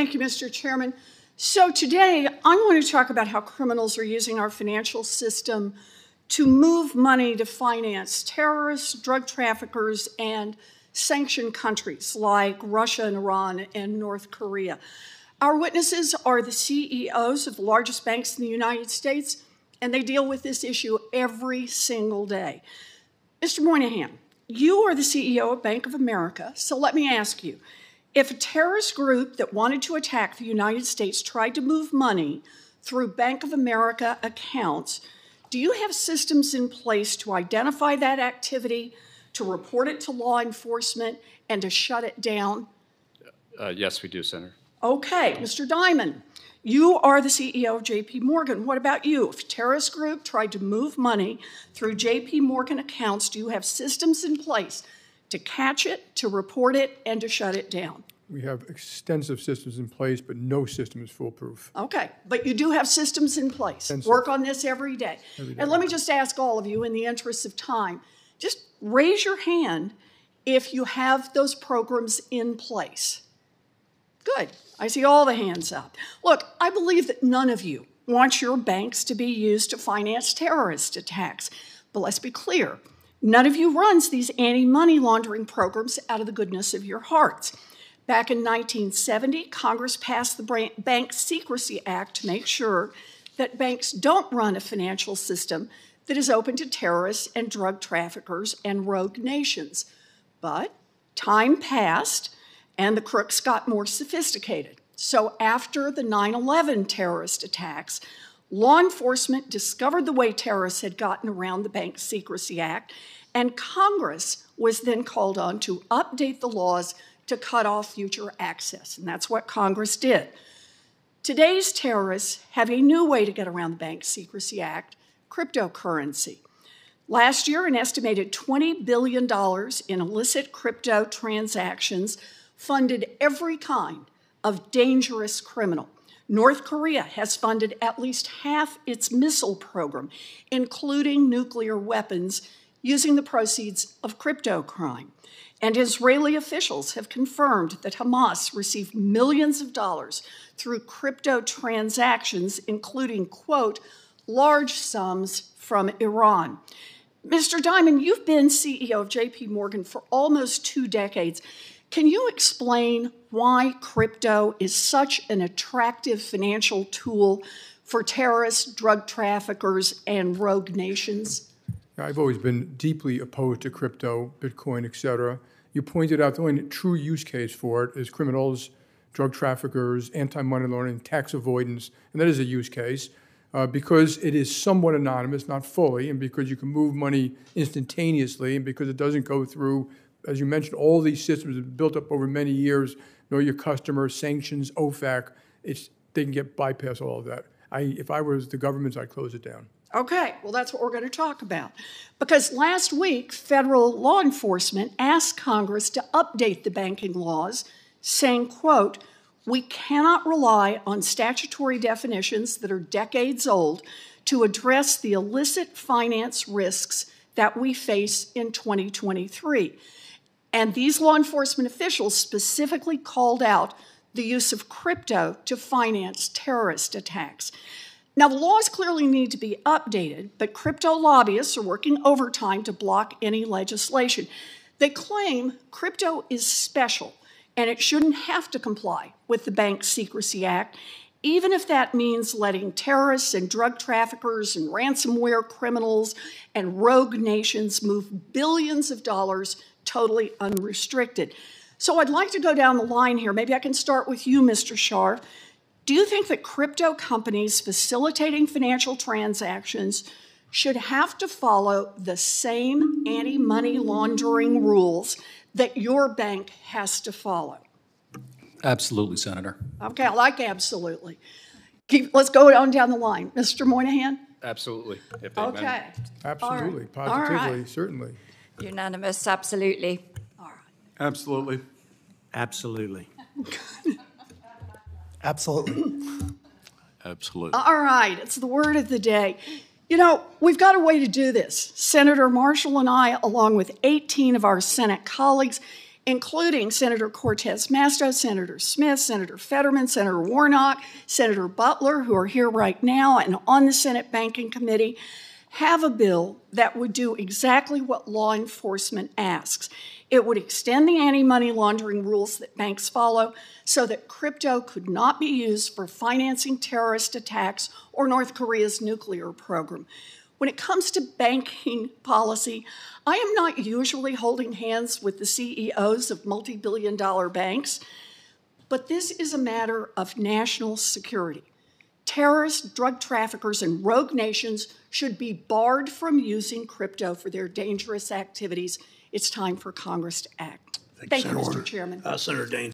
Thank you, Mr. Chairman. So today, I want to talk about how criminals are using our financial system to move money to finance terrorists, drug traffickers, and sanctioned countries like Russia and Iran and North Korea. Our witnesses are the CEOs of the largest banks in the United States, and they deal with this issue every single day. Mr. Moynihan, you are the CEO of Bank of America, so let me ask you if a terrorist group that wanted to attack the United States tried to move money through Bank of America accounts, do you have systems in place to identify that activity, to report it to law enforcement, and to shut it down? Uh, yes, we do, Senator. Okay, Mr. Dimon, you are the CEO of JP Morgan. What about you? If a terrorist group tried to move money through JP Morgan accounts, do you have systems in place to catch it, to report it, and to shut it down? We have extensive systems in place, but no system is foolproof. Okay, but you do have systems in place. Extensive. Work on this every day. Every day. And let me just ask all of you, in the interest of time, just raise your hand if you have those programs in place. Good. I see all the hands up. Look, I believe that none of you want your banks to be used to finance terrorist attacks. But let's be clear none of you runs these anti money laundering programs out of the goodness of your hearts. Back in 1970, Congress passed the Bank Secrecy Act to make sure that banks don't run a financial system that is open to terrorists and drug traffickers and rogue nations. But time passed and the crooks got more sophisticated. So after the 9 11 terrorist attacks, law enforcement discovered the way terrorists had gotten around the Bank Secrecy Act, and Congress was then called on to update the laws to cut off future access. And that's what Congress did. Today's terrorists have a new way to get around the Bank Secrecy Act cryptocurrency. Last year, an estimated $20 billion in illicit crypto transactions funded every kind of dangerous criminal. North Korea has funded at least half its missile program, including nuclear weapons, using the proceeds of crypto crime. And Israeli officials have confirmed that Hamas received millions of dollars through crypto transactions, including, quote, large sums from Iran. Mr. Dimon, you've been CEO of JP Morgan for almost two decades. Can you explain why crypto is such an attractive financial tool for terrorists, drug traffickers, and rogue nations? I've always been deeply opposed to crypto, Bitcoin, et cetera. You pointed out the only true use case for it is criminals, drug traffickers, anti money laundering, tax avoidance, and that is a use case uh, because it is somewhat anonymous, not fully, and because you can move money instantaneously, and because it doesn't go through, as you mentioned, all these systems have built up over many years, know your customers, sanctions, OFAC. It's they can get bypass all of that. I, if I was the government, I'd close it down. Okay, well, that's what we're going to talk about. Because last week, federal law enforcement asked Congress to update the banking laws, saying, quote, we cannot rely on statutory definitions that are decades old to address the illicit finance risks that we face in 2023. And these law enforcement officials specifically called out the use of crypto to finance terrorist attacks. Now, the laws clearly need to be updated, but crypto lobbyists are working overtime to block any legislation. They claim crypto is special and it shouldn't have to comply with the Bank Secrecy Act, even if that means letting terrorists and drug traffickers and ransomware criminals and rogue nations move billions of dollars totally unrestricted. So I'd like to go down the line here. Maybe I can start with you, Mr. Scharf. Do you think that crypto companies facilitating financial transactions should have to follow the same anti money laundering rules that your bank has to follow? Absolutely, Senator. Okay, I like absolutely. Keep, let's go on down the line. Mr. Moynihan? Absolutely. If they amend- Okay. Absolutely, All right. positively, certainly. Unanimous, absolutely. All right. Absolutely. Absolutely. Absolutely. Absolutely. All right, it's the word of the day. You know, we've got a way to do this. Senator Marshall and I, along with 18 of our Senate colleagues, including Senator Cortez Masto, Senator Smith, Senator Fetterman, Senator Warnock, Senator Butler, who are here right now and on the Senate Banking Committee, have a bill that would do exactly what law enforcement asks. It would extend the anti money laundering rules that banks follow so that crypto could not be used for financing terrorist attacks or North Korea's nuclear program. When it comes to banking policy, I am not usually holding hands with the CEOs of multi billion dollar banks, but this is a matter of national security. Terrorists, drug traffickers, and rogue nations should be barred from using crypto for their dangerous activities. It's time for Congress to act. Thank you, Mr. Chairman. Uh, Senator Dane.